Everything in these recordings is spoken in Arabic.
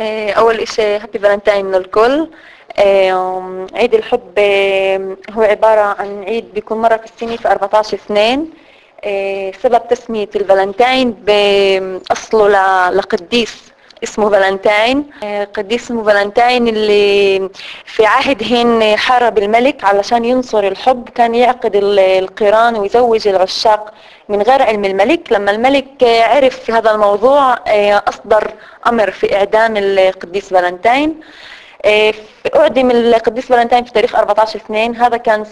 آه، أول إشي Happy Valentine للكل عيد الحب آه، هو عبارة عن عيد بيكون مرة في السنة في 14 اثنين. آه، سبب تسمية الفالنتاين بأصله لقديس. اسمه فالنتاين. آه، قديس اسمه فالنتاين اللي في عهدهن حارب الملك علشان ينصر الحب. كان يعقد ال- القران ويزوج العشاق من غير علم الملك. لما الملك عرف هذا الموضوع آه، أصدر أمر في إعدام القديس فالنتاين. آه، أعدم القديس فالنتاين في تاريخ 14 2 هذا كان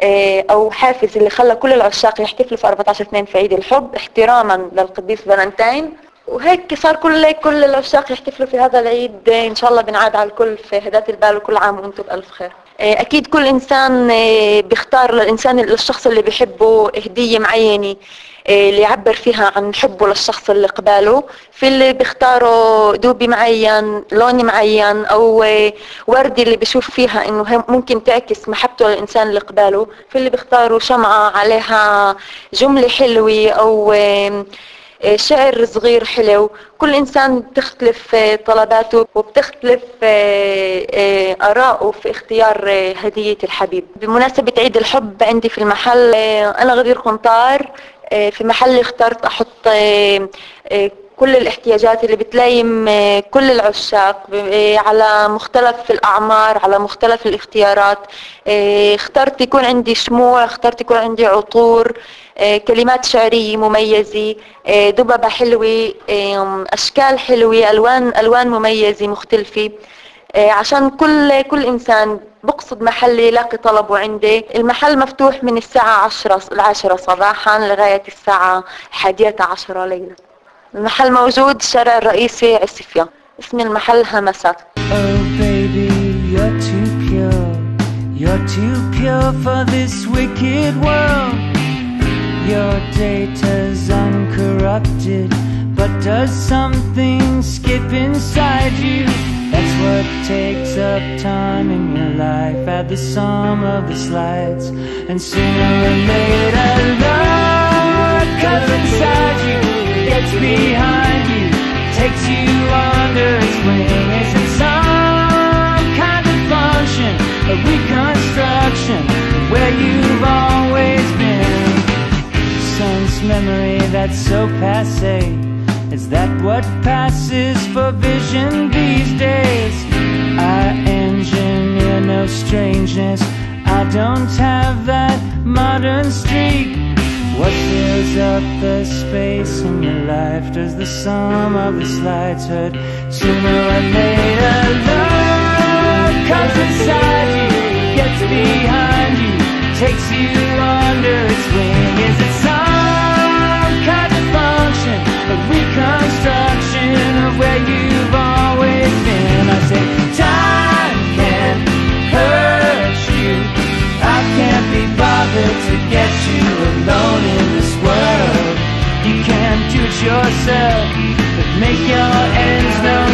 آه، أو حافز اللي خلى كل العشاق يحتفلوا في 14 2 في عيد الحب. احتراما للقديس فالنتاين. وهيك صار كل كل العشاق يحتفلوا في هذا العيد. إن شاء الله بنعاد على الكل في هداة البال وكل عام وأنتم بألف خير. آه، أكيد كل إنسان آه، بيختار للانسان للشخص اللي بيحبه هدية معينة آه، اللي يعبر فيها عن حبه للشخص اللي قباله. في اللي بيختاروا دوبي معين لون معين أو وردي اللي بيشوف فيها إنه ممكن تعكس محبته للإنسان اللي قباله. في اللي بيختاروا شمعة عليها جملة حلوة أو شعر صغير حلو. كل إنسان بتختلف آه، طلباته وبتختلف آه، آه، آراءه في اختيار آه، هدية الحبيب. بمناسبة عيد الحب عندي في المحل آه، أنا غدير قنطار آه، في محلي اخترت أحط آه، آه، كل الاحتياجات اللي بتلايم آه، كل العشاق آه، على مختلف الأعمار على مختلف الاختيارات. آه، اخترت يكون عندي شموع اخترت يكون عندي عطور آه، كلمات شعرية مميزة دببة حلوة أشكال حلوة ألوان ألوان مميزة مختلفة. عشان كل كل إنسان بقصد محل يلاقي طلبه عندي المحل مفتوح من الساعة عشرة العاشرة صباحا لغاية الساعة الحادية عشرة ليلا المحل موجود الشارع الرئيسي عسفية اسم المحل همسات Oh baby, you're too pure. You're too pure for this wicked world. Your data's uncorrupted, but does something skip inside you? That's what takes up time in your life. Add the sum of the slides, and sooner or later, love behind you, takes you under its wing. Is it some kind of function, a reconstruction of where you've always been? Sense memory that's so passe. Is that what passes for vision these days? I engineer no strangeness. I don't have that modern streak. What fills up the space in your life? Does the sum of the slides hurt? Sooner or later, love comes inside you, gets behind you, takes you yourself, but make your ends known.